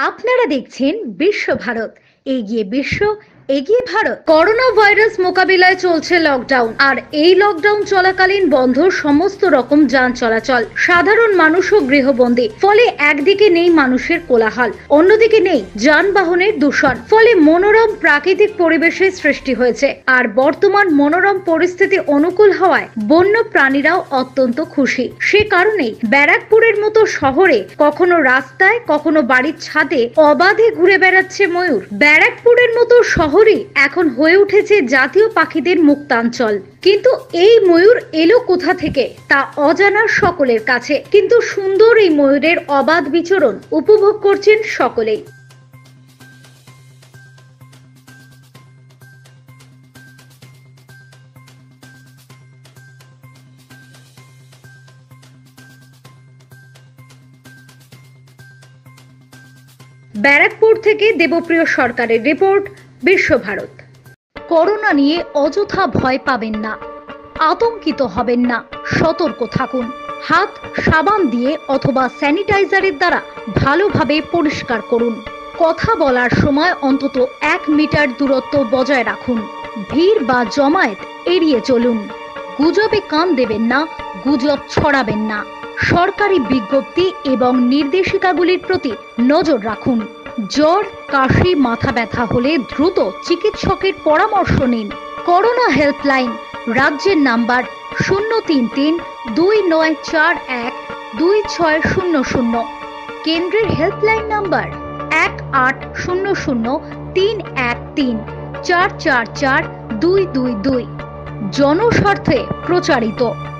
আপনারা দেখছেন বিশ্বভারত এগিয়ে বিশ্ব এগিয়ে ভারত। করোনা ভাইরাস মোকাবিলায় চলছে লকডাউন আর এই লকডাউন চলাকালীন বন্ধ সমস্ত রকম যান চলাচল, সাধারণ মানুষও গৃহবন্দী। ফলে একদিকে নেই মানুষের কোলাহল, অন্যদিকে নেই যানবাহনের দূষণ। ফলে মনোরম প্রাকৃতিক পরিবেশের সৃষ্টি হয়েছে, আর বর্তমান মনোরম পরিস্থিতি অনুকূল হওয়ায় বন্য প্রাণীরাও অত্যন্ত খুশি। সে কারণেই ব্যারাকপুরের মতো শহরে কখনো রাস্তায়, কখনো বাড়ির ছাদে অবাধে ঘুরে বেড়াচ্ছে ময়ূর। ব্যারাকপুরের মতো শহরই এখন হয়ে উঠেছে জাতীয় পাখিদের মুক্তাঞ্চল। কিন্তু এই ময়ূর এলো কোথা থেকে? তা অজানা সকলের কাছে। কিন্তু সুন্দর এই ময়ূরের অবাধ বিচরণ উপভোগ করছেন সকলেই। ব্যারাকপুর থেকে দেবপ্রিয় সরকারের রিপোর্ট বিশ্বভারত। করোনা নিয়ে অযথা ভয় পাবেন না। আতঙ্কিত হবেন না। সতর্ক থাকুন। হাত সাবান দিয়ে অথবা স্যানিটাইজারের দ্বারা ভালোভাবে পরিষ্কার করুন। কথা বলার সময় অন্তত এক মিটার দূরত্ব বজায় রাখুন। ভিড় বা জমায়েত এড়িয়ে চলুন। গুজবে কান দেবেন না, গুজব ছড়াবেন না। সরকারি বিজ্ঞপ্তি এবং নির্দেশিকাগুলির প্রতি নজর রাখুন। জ্বর, কাশি, মাথা ব্যথা হলে দ্রুত চিকিৎসকের পরামর্শ নিন। করোনা হেল্পলাইন, রাজ্যের নাম্বার শূন্য তিন তিন দুই নয় চার এক দুই ছয় শূন্য শূন্য। কেন্দ্রের হেল্পলাইন নাম্বার এক আট শূন্য শূন্য তিন এক তিন চার চার চার দুই দুই দুই। জনস্বার্থে প্রচারিত।